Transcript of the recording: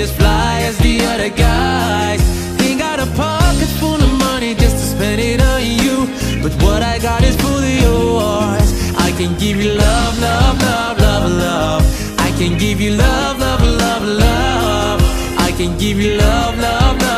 as fly as the other guys Ain't got a pocket full of money just to spend it on you But what I got is yours I can give you love, love, love can give you love, love, love, love. I can give you love, love, love.